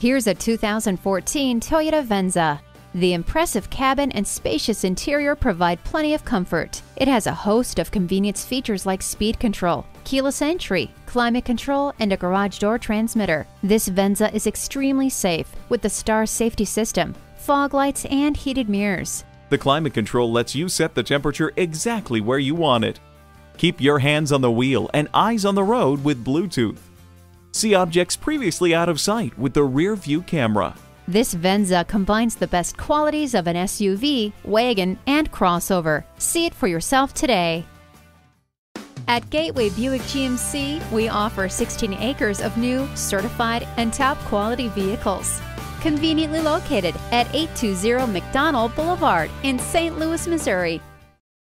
Here's a 2014 Toyota Venza. The impressive cabin and spacious interior provide plenty of comfort. It has a host of convenience features like speed control, keyless entry, climate control, and a garage door transmitter. This Venza is extremely safe with the Star safety system, fog lights, and heated mirrors. The climate control lets you set the temperature exactly where you want it. Keep your hands on the wheel and eyes on the road with Bluetooth. See objects previously out of sight with the rear view camera. This Venza combines the best qualities of an SUV, wagon, and crossover. See it for yourself today. At Gateway Buick GMC, we offer 16 acres of new, certified, and top quality vehicles. Conveniently located at 820 McDonnell Boulevard in St. Louis, Missouri.